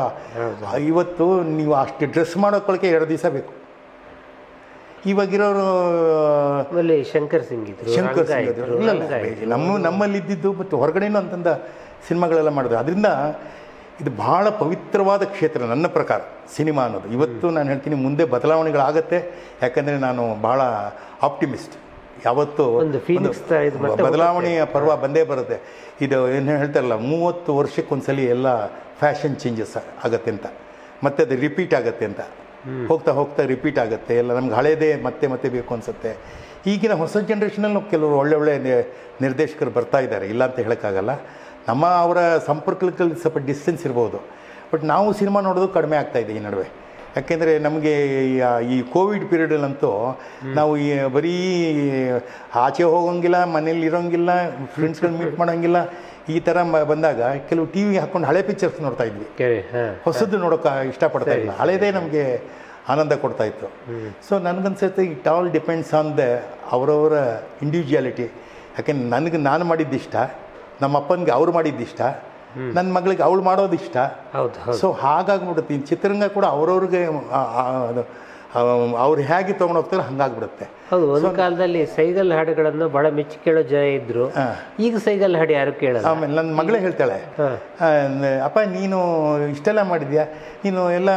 ಇವತ್ತು ನೀವು ಅಷ್ಟು ಡ್ರೆಸ್ ಮಾಡೋಕೊಳಕ್ಕೆ ಎರಡು ದಿವಸ ಬೇಕು. ಇವಾಗಿರೋರು ಆಮೇಲೆ ಶಂಕರ್ ಸಿಂಗ್ ಇದ್ರು ಶಂಕರ್ ಸಿಂಗ್ ಇದ್ರು. ಇಲ್ಲ. ನಮ್ಮ ನಮ್ಮಲ್ಲಿ ಇದ್ದಿದ್ದು ಮತ್ತು ಹೊರಗಡೆನೂ ಅಂತಂದ ಸಿನಿಮಾಗಳೆಲ್ಲ ಮಾಡಿದ್ರು. ಅದರಿಂದ ಇದು ಬಹಳ ಪವಿತ್ರವಾದ ಕ್ಷೇತ್ರ ನನ್ನ ಪ್ರಕಾರ ಸಿನಿಮಾ ಅನ್ನೋದು. ಇವತ್ತು ನಾನು ಹೇಳ್ತೀನಿ ಮುಂದೆ ಬದಲಾವಣೆಗಳಾಗತ್ತೆ ಯಾಕಂದರೆ ನಾನು ಬಹಳ ಆಪ್ಟಿಮಿಸ್ಟ್. ಯಾವತ್ತು ಬದಲಾವಣೆಯ ಪರ್ವ ಬಂದೇ ಬರುತ್ತೆ. ಇದು ಏನು ಹೇಳ್ತಾರಲ್ಲ ಮೂವತ್ತು ವರ್ಷಕ್ಕೊಂದ್ಸಲಿ ಎಲ್ಲ ಫ್ಯಾಷನ್ ಚೇಂಜಸ್ ಆಗತ್ತೆ ಅಂತ. ಮತ್ತೆ ಅದು ರಿಪೀಟ್ ಆಗತ್ತೆ ಅಂತ. ಹೋಗ್ತಾ ಹೋಗ್ತಾ ರಿಪೀಟ್ ಆಗುತ್ತೆ. ಎಲ್ಲ ನಮ್ಗೆ ಹಳೇದೇ ಮತ್ತೆ ಮತ್ತೆ ಬೇಕು ಅನ್ಸುತ್ತೆ. ಈಗಿನ ಹೊಸ ಜನ್ರೇಷನಲ್ಲಿ ಕೆಲವರು ಒಳ್ಳೆ ಒಳ್ಳೆ ನಿರ್ದೇಶಕರು ಬರ್ತಾ ಇದ್ದಾರೆ. ಇಲ್ಲ ಅಂತ ಹೇಳೋಕ್ಕಾಗಲ್ಲ. ನಮ್ಮ ಅವರ ಸಂಪರ್ಕಕ್ಕೆ ಸ್ವಲ್ಪ ಡಿಸ್ಟೆನ್ಸ್ ಇರ್ಬೋದು. ಬಟ್ ನಾವು ಸಿನಿಮಾ ನೋಡೋದು ಕಡಿಮೆ ಆಗ್ತಾ ಇದೆ ಈ ನಡುವೆ. ಯಾಕೆಂದರೆ ನಮಗೆ ಈ ಕೋವಿಡ್ ಪೀರಿಯಡಲ್ಲಂತೂ ನಾವು ಈ ಬರೀ ಆಚೆ ಹೋಗೋಂಗಿಲ್ಲ ಮನೇಲಿ ಇರೋಂಗಿಲ್ಲ ಫ್ರೆಂಡ್ಸ್ಗಳನ್ನ ಮೀಟ್ ಮಾಡೋಂಗಿಲ್ಲ ಈ ಥರ ಬಂದಾಗ ಕೆಲವು ಟಿ ವಿ ಹಾಕ್ಕೊಂಡು ಹಳೆ ಪಿಕ್ಚರ್ಸ್ ನೋಡ್ತಾ ಇದ್ವಿ. ಹೊಸದು ನೋಡೋಕೆ ಇಷ್ಟಪಡ್ತಾ ಇಲ್ಲ ಹಳೇದೇ ನಮಗೆ ಆನಂದ ಕೊಡ್ತಾ ಇತ್ತು. ಸೊ ನನಗನ್ಸುತ್ತೆ it all depends on the ಅವರವರ ಇಂಡಿವಿಜುವಾಲಿಟಿ ಯಾಕೆಂದ್ರೆ ನನಗೆ ನಾನು ಮಾಡಿದ್ದಿಷ್ಟ ನಮ್ಮ ಅಪ್ಪನಿಗೆ ಅವ್ರು ಮಾಡಿದ್ದಿಷ್ಟ ನನ್ನ ಮಗಳಿಗೆ ಅವಳು ಮಾಡೋದು ಇಷ್ಟ. ಹೌದು ಹೌದು. ಸೊ ಹಾಗಾಗ್ಬಿಡುತ್ತೆ ಚಿತ್ರರಂಗ ಕೂಡ ಅವ್ರವ್ರಿಗೆ ಅವ್ರು ಹೇಗೆ ತೊಗೊಂಡು ಹೋಗ್ತಾರೆ ಹಂಗಾಗ್ಬಿಡುತ್ತೆ. ಹೌದು ಒಂದು ಕಾಲದಲ್ಲಿ ಸೈಗಲ್ ಹಾಡುಗಳನ್ನು ಬಹಳ ಮೆಚ್ಚಿ ಕೇಳೋ ಜನ ಇದ್ರು. ಈಗ ಸೈಗಲ್ ಹಾಡು ಯಾರು ಕೇಳಲ್ಲ. ಆಮೇಲೆ ನನ್ನ ಮಗಳೇ ಹೇಳ್ತಾಳೆ ಅಪ್ಪ ನೀನು ಇಷ್ಟೆಲ್ಲ ಮಾಡಿದ್ಯಾ? ನೀನು ಎಲ್ಲ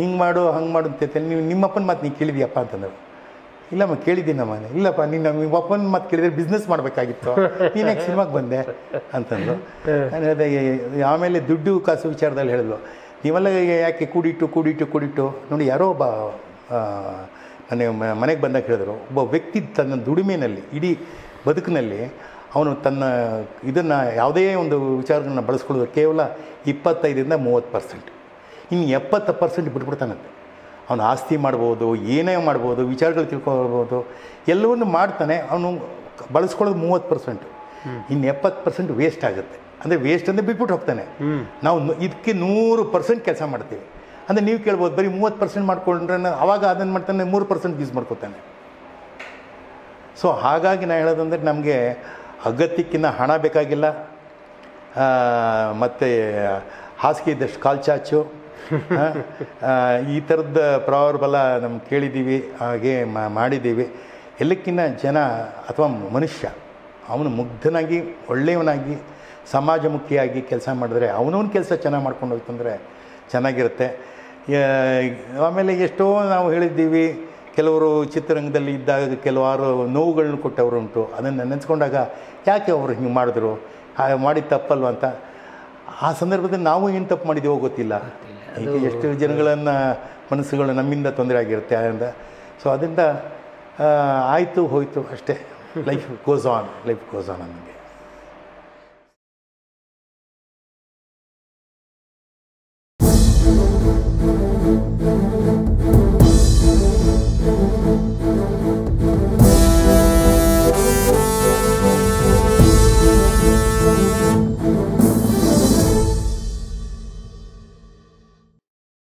ಹಿಂಗೆ ಮಾಡು ಹಂಗೆ ಮಾಡು ಅಂತ ಹೇಳ್ತೇನೆ ನೀವು ನಿಮ್ಮಪ್ಪನ ಮಾತು ನೀನು ಕೇಳಿದ್ಯಪ್ಪ ಅಂತಂದರು ಇಲ್ಲಮ್ಮ ಕೇಳಿದ್ದೀನಮ್ಮ ನಮ್ಮ ಇಲ್ಲಪ್ಪ ನೀನು ನಿಮ್ಮ ಅಪ್ಪನ ಮಾತು ಕೇಳಿದ್ರೆ ಬಿಸ್ನೆಸ್ ಮಾಡಬೇಕಾಗಿತ್ತು. ನೀನು ಸಿನಿಮಾಗೆ ಬಂದೆ? ಅಂತಂದು ನಾನು ಹೇಳಿದೆ ಆಮೇಲೆ ದುಡ್ಡು ಕಾಸು ವಿಚಾರದಲ್ಲಿ ಹೇಳಿದ್ಲು. ನೀವೆಲ್ಲ ಯಾಕೆ ಕೂಡಿಟ್ಟು ಕೂಡಿಟ್ಟು ಕೂಡಿಟ್ಟು ನೋಡಿ ಯಾರೋ ಒಬ್ಬ ನನಗೆ ಮನೆಗೆ ಬಂದಾಗ ಹೇಳಿದ್ರು ಒಬ್ಬ ವ್ಯಕ್ತಿ ತನ್ನ ದುಡಿಮೆಯಲ್ಲಿ ಇಡೀ ಬದುಕಿನಲ್ಲಿ ಅವನು ತನ್ನ ಇದನ್ನು ಯಾವುದೇ ಒಂದು ವಿಚಾರಗಳನ್ನ ಬಳಸ್ಕೊಳ್ಳೋದು ಕೇವಲ ಇಪ್ಪತ್ತೈದರಿಂದ ಮೂವತ್ತು ಪರ್ಸೆಂಟ್. ಇನ್ನು ಎಪ್ಪತ್ತು ಪರ್ಸೆಂಟ್ ಬಿಟ್ಬಿಡ್ತಾನಂತೆ. ಅವನು ಆಸ್ತಿ ಮಾಡ್ಬೋದು ಏನೇ ಮಾಡ್ಬೋದು ವಿಚಾರಗಳು ತಿಳ್ಕೊಳ್ಬೋದು ಎಲ್ಲವನ್ನು ಮಾಡ್ತಾನೆ ಅವನು ಬಳಸ್ಕೊಳ್ಳೋದು ಮೂವತ್ತು ಪರ್ಸೆಂಟ್. ಇನ್ನು ಎಪ್ಪತ್ತು ಪರ್ಸೆಂಟ್ ವೇಸ್ಟ್ ಆಗುತ್ತೆ. ಅಂದರೆ ವೇಸ್ಟ್ ಅಂದರೆ ಬಿಟ್ಬಿಟ್ಟು ಹೋಗ್ತಾನೆ. ನಾವು ಇದಕ್ಕೆ ನೂರು ಪರ್ಸೆಂಟ್ ಕೆಲಸ ಮಾಡ್ತೀವಿ. ಅಂದರೆ ನೀವು ಕೇಳ್ಬೋದು ಬರೀ ಮೂವತ್ತು ಪರ್ಸೆಂಟ್ ಮಾಡ್ಕೊಂಡ್ರೆ ಅವಾಗ ಅದನ್ನು ಮಾಡ್ತಾನೆ ಮೂರು ಪರ್ಸೆಂಟ್ ಯೂಸ್ ಮಾಡ್ಕೋತಾನೆ. ಸೊ ಹಾಗಾಗಿ ನಾನು ಹೇಳೋದಂದರೆ ನಮಗೆ ಅಗತ್ಯಕ್ಕಿಂತ ಹಣ ಬೇಕಾಗಿಲ್ಲ. ಮತ್ತು ಹಾಸಿಗೆ ಇದ್ದಷ್ಟು ಕಾಲು ಚಾಚು. ಆ, ಆ, ಈ ಥರದ ಪ್ರವರ್ಬಲ ನಮ್ಗೆ ಕೇಳಿದ್ದೀವಿ ಹಾಗೆ ಮಾಡಿದ್ದೀವಿ ಎಲ್ಲಕ್ಕಿಂತ ಜನ ಅಥವಾ ಮನುಷ್ಯ ಅವನು ಮುಗ್ಧನಾಗಿ ಒಳ್ಳೆಯವನಾಗಿ ಸಮಾಜಮುಖಿಯಾಗಿ ಕೆಲಸ ಮಾಡಿದ್ರೆ ಅವನವನ ಕೆಲಸ ಚೆನ್ನಾಗಿ ಮಾಡ್ಕೊಂಡು ಹೋಗ್ತಂದರೆ ಚೆನ್ನಾಗಿರುತ್ತೆ. ಆಮೇಲೆ ಎಷ್ಟೋ ನಾವು ಹೇಳಿದ್ದೀವಿ ಕೆಲವರು ಚಿತ್ರರಂಗದಲ್ಲಿ ಇದ್ದಾಗ ಕೆಲವಾರು ನೋವುಗಳನ್ನು ಕೊಟ್ಟವರು ಉಂಟು ಅದನ್ನು ನೆನೆಸ್ಕೊಂಡಾಗ ಯಾಕೆ ಅವರು ಹಿಂಗೆ ಮಾಡಿದ್ರು? ಹಾಗೆ ಮಾಡಿದ ತಪ್ಪಲ್ವ ಅಂತ. ಆ ಸಂದರ್ಭದಲ್ಲಿ ನಾವು ಏನು ತಪ್ಪು ಮಾಡಿದ್ದೀವೋ ಗೊತ್ತಿಲ್ಲ. ಈಗ ಎಷ್ಟು ಜನಗಳನ್ನು ಮನಸ್ಸುಗಳು ನಮ್ಮಿಂದ ತೊಂದರೆ ಆಗಿರುತ್ತೆ ಅದರಿಂದ ಸೊ ಅದರಿಂದ ಆಯಿತು ಹೋಯಿತು ಅಷ್ಟೇ. Life goes on life goes on ನಮಗೆ